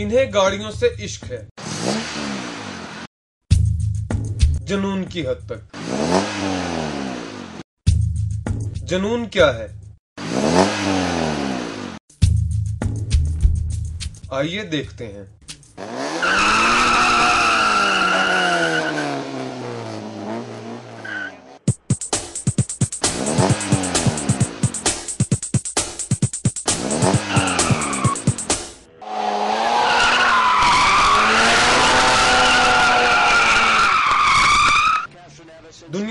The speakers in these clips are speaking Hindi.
इन्हें गाड़ियों से इश्क है? जनून की हद तक। जनून क्या है? आइए देखते हैं।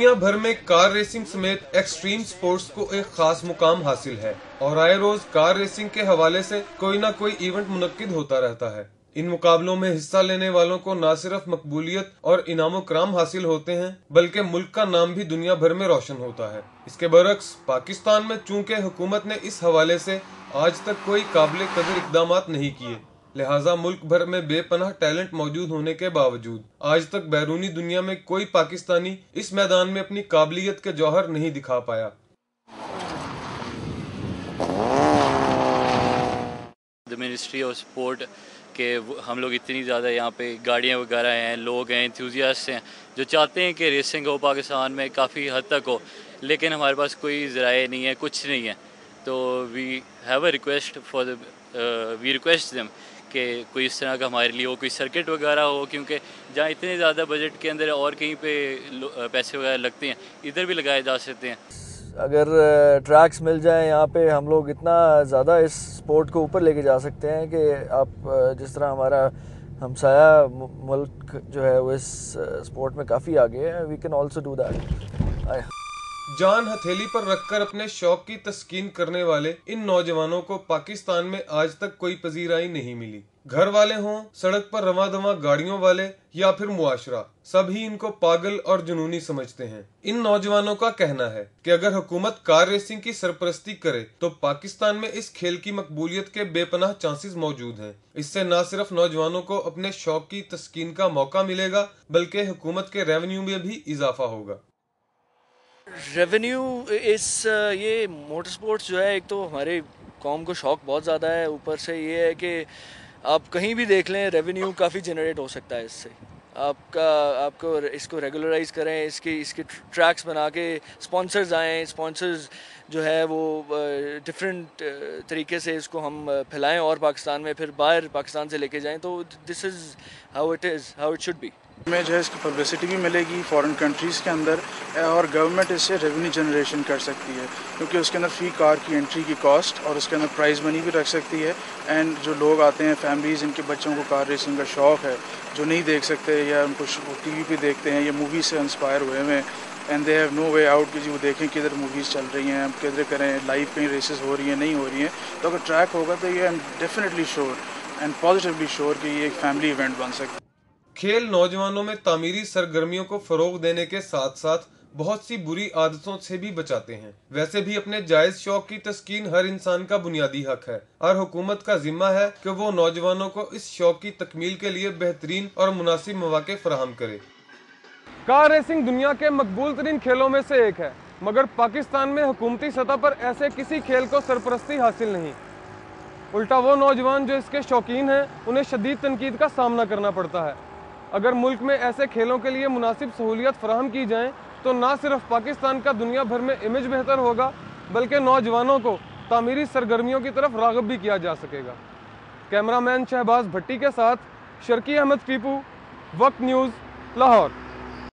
दुनिया भर में कार रेसिंग समेत एक्सट्रीम स्पोर्ट्स को एक खास मुकाम हासिल है और आए रोज कार रेसिंग के हवाले से कोई ना कोई इवेंट मुनद होता रहता है। इन मुकाबलों में हिस्सा लेने वालों को न सिर्फ़ मकबूलियत और इनाम कराम हासिल होते हैं, बल्कि मुल्क का नाम भी दुनिया भर में रोशन होता है। इसके बरक्स पाकिस्तान में चूँकि हुकूमत ने इस हवाले से आज तक कोई काबिल कदर इकदाम नहीं किए। लिहाजा मुल्क भर में बेपनाह टैलेंट मौजूद होने के बावजूद, आज तक बैरूनी दुनिया में कोई पाकिस्तानी इस मैदान में अपनी काबिलियत के जौहर नहीं दिखा पाया। मिनिस्ट्री ऑफ़ स्पोर्ट के हम लोग इतनी ज़्यादा यहाँ पे गाड़ियाँ वगैरह हैं, लोग हैं इंथ्यूजियास्ट हैं, जो चाहते हैं कि रेसिंग हो पाकिस्तान में काफ़ी हद तक हो, लेकिन हमारे पास कोई ज़राए नहीं है, कुछ नहीं है। तो we have a request for the we request them कि कोई इस तरह का हमारे लिए हो, कोई सर्किट वगैरह हो, क्योंकि जहाँ इतने ज़्यादा बजट के अंदर और कहीं पे पैसे वगैरह लगते हैं, इधर भी लगाए जा सकते हैं। अगर ट्रैक्स मिल जाए यहाँ पे, हम लोग इतना ज़्यादा इस स्पोर्ट को ऊपर लेके जा सकते हैं कि आप जिस तरह हमारा हमसाया मुल्क जो है वो इस स्पोर्ट में काफ़ी आगे है we can also do that जान हथेली पर रखकर अपने शौक की तस्कीन करने वाले इन नौजवानों को पाकिस्तान में आज तक कोई पजीराई नहीं मिली। घर वाले हों, सड़क पर रवा दवा गाड़ियों वाले, या फिर मुआशरा, सभी इनको पागल और जुनूनी समझते हैं। इन नौजवानों का कहना है कि अगर हुकूमत कार रेसिंग की सरपरस्ती करे तो पाकिस्तान में इस खेल की मकबूलियत के बेपनाह चांसेस मौजूद हैं। इससे न सिर्फ़ नौजवानों को अपने शौक की तस्कीन का मौका मिलेगा, बल्कि हुकूमत के रेवेन्यू में भी इजाफा होगा। रेवेन्यू इस ये मोटर स्पोर्ट्स जो है, एक तो हमारे कॉम को शौक बहुत ज़्यादा है। ऊपर से ये है कि आप कहीं भी देख लें रेवेन्यू काफ़ी जनरेट हो सकता है इससे। आपका, आपको इसको रेगुलराइज करें, इसकी, इसके ट्रैक्स बना के स्पॉन्सर्स आएँ। स्पॉन्सर्स जो है वो डिफरेंट तरीके से इसको हम फैलाएँ और पाकिस्तान में फिर बाहर पाकिस्तान से लेके जाएँ। तो this is how it is how it should be में जो है, इसकी पब्लिसिटी भी मिलेगी फॉरेन कंट्रीज़ के अंदर और गवर्नमेंट इससे रेवेन्यू जनरेशन कर सकती है, क्योंकि उसके अंदर फ़ी कार की एंट्री की कॉस्ट और उसके अंदर प्राइज़ मनी भी रख सकती है एंड जो लोग आते हैं फैमिलीज़ इनके बच्चों को कार रेसिंग का शौक़ है, जो नहीं देख सकते या उनको टी वी पर देखते हैं या मूवी से इंस्पायर हुए हुए and they have no way out कि जी वो देखें किधर मूवीज़ चल रही हैं हम किधर करें लाइव कहीं रेसेस हो रही हैं, नहीं हो रही हैं तो अगर ट्रैक होगा तो ये I am definitely sure and positively sure कि ये एक फैमिली इवेंट बन सकता है। खेल नौजवानों में तामीरी सरगर्मियों को फरोग देने के साथ साथ बहुत सी बुरी आदतों से भी बचाते हैं। वैसे भी अपने जायज़ शौक की तस्कीन हर इंसान का बुनियादी हक है। और हुकूमत का जिम्मा है कि वो नौजवानों को इस शौक की तकमील के लिए बेहतरीन और मुनासिब मौके फराहम करे। कार रेसिंग दुनिया के मकबूल तरीन खेलों में से एक है, मगर पाकिस्तान में हुकूमती सतह पर ऐसे किसी खेल को सरपरस्ती हासिल नहीं। उल्टा वो नौजवान जो इसके शौकीन हैं, उन्हें शदीद तनकीद का सामना करना पड़ता है। अगर मुल्क में ऐसे खेलों के लिए मुनासिब सहूलियत फराहम की जाएँ तो ना सिर्फ़ पाकिस्तान का दुनिया भर में इमेज बेहतर होगा, बल्कि नौजवानों को तामीरी सरगर्मियों की तरफ़ रागब भी किया जा सकेगा। कैमरामैन शहबाज भट्टी के साथ, शर्की अहमद टीपू वक्त न्यूज़, लाहौर।